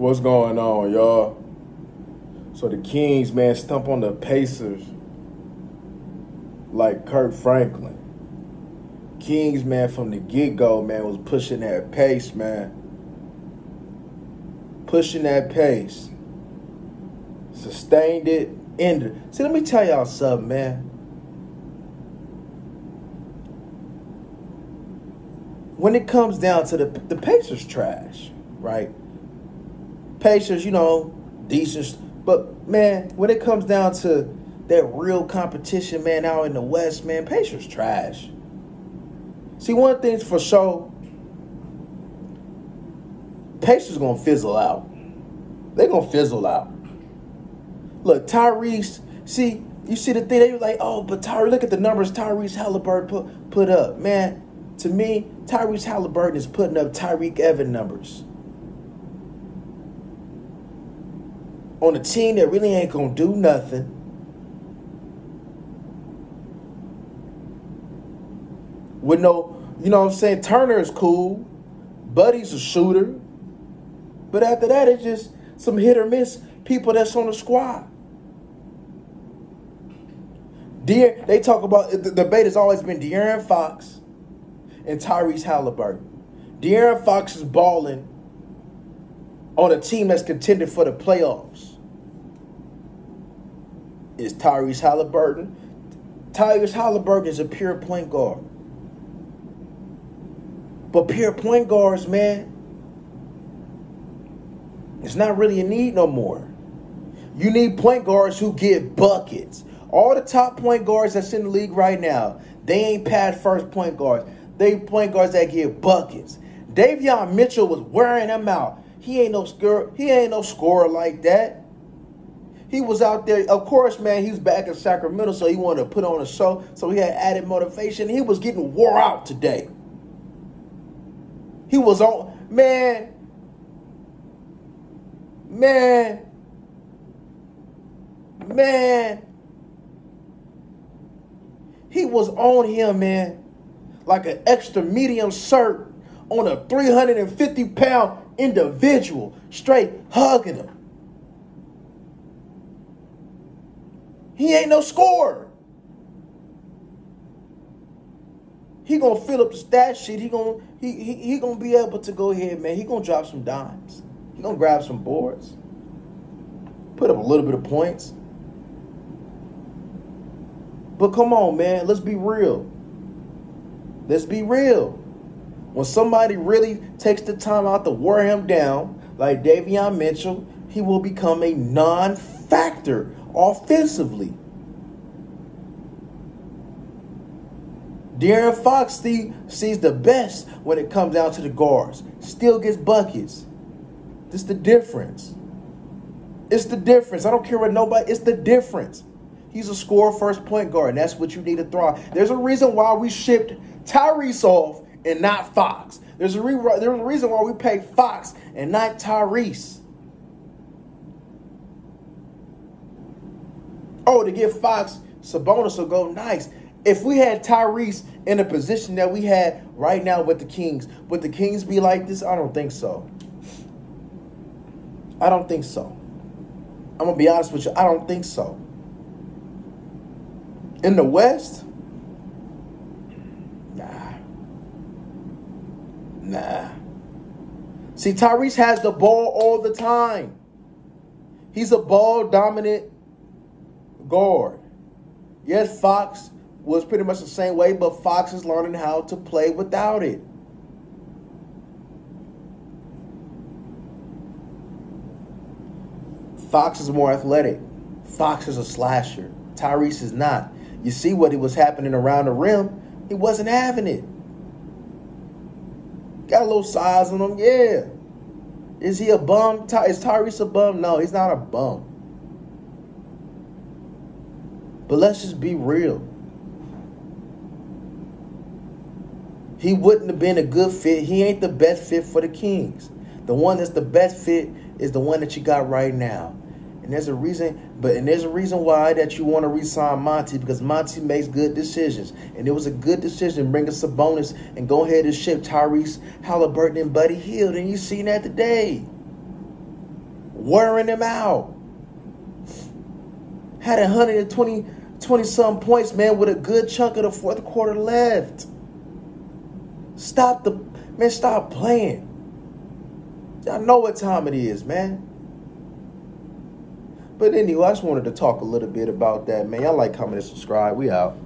What's going on, y'all? So the Kings, man, stump on the Pacers like Kirk Franklin. Kings, man, from the get go, man, was pushing that pace, man. Pushing that pace. Sustained it. Ended. See, let me tell y'all something, man. When it comes down to the the Pacers trash, right? Pacers, you know, decent, but man, when it comes down to that real competition, man, out in the West, man, Pacers trash. See, one thing's for sure, Pacers gonna fizzle out. They gonna fizzle out. Look, Tyrese, see, you see the thing, they were like, oh, but Tyrese, look at the numbers Tyrese Haliburton put, put up. Man, to me, Tyrese Haliburton is putting up Tyreke Evan numbers. On a team that really ain't gonna do nothing. With no, you know what I'm saying? Turner is cool. Buddy's a shooter. But after that, it's just some hit or miss people that's on the squad. Dear, they talk about the debate has always been De'Aaron Fox and Tyrese Haliburton. De'Aaron Fox is balling on a team that's contended for the playoffs. Is Tyrese Haliburton? Tyrese Haliburton is a pure point guard. But pure point guards, man, it's not really a need no more. You need point guards who get buckets. All the top point guards that's in the league right now, they ain't pad first point guards. They point guards that get buckets. Davion Mitchell was wearing them out. He ain't no scorer. He ain't no scorer like that. He was out there. Of course, man. He's back in Sacramento, so he wanted to put on a show. So he had added motivation. He was getting wore out today. He was on, man, man, man. He was on him, man, like an extra medium shirt on a 350 pound individual, straight hugging him. He ain't no scorer. He gonna fill up the stat sheet. He gonna he, he he gonna be able to go ahead, man. He gonna drop some dimes. He gonna grab some boards. Put up a little bit of points. But come on, man. Let's be real. Let's be real. When somebody really takes the time out to wear him down, like Davion Mitchell, he will become a non-factor offensively. De'Aaron Fox see, sees the best when it comes down to the guards. Still gets buckets. This the difference. It's the difference. I don't care what nobody. It's the difference. He's a score first point guard, and that's what you need to throw. There's a reason why we shipped Tyrese off and not Fox. There's a, re- there's a reason why we paid Fox and not Tyrese. Oh, to get Fox, Sabonis will go nice. If we had Tyrese in the position that we had right now with the Kings, would the Kings be like this? I don't think so. I don't think so. I'm gonna be honest with you. I don't think so. In the West, nah, nah. See, Tyrese has the ball all the time. He's a ball dominant guard. Yes, Fox was pretty much the same way, but Fox is learning how to play without it. Fox is more athletic. Fox is a slasher. Tyrese is not. You see what it was happening around the rim. He wasn't having it. Got a little size on him, yeah. Is he a bum? Is Tyrese a bum? No, he's not a bum. But let's just be real. He wouldn't have been a good fit. He ain't the best fit for the Kings. The one that's the best fit is the one that you got right now. And there's a reason, but and there's a reason why that you want to resign Monte because Monte makes good decisions. And it was a good decision bringing bonus and go ahead and ship Tyrese Haliburton and Buddy Hield. And you seen that today. wearing them out. Had 120 20 some points, man, with a good chunk of the fourth quarter left. Stop the man, stop playing. I know what time it is, man. But anyway, I just wanted to talk a little bit about that, man. Y'all like, comment, and subscribe. We out.